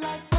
like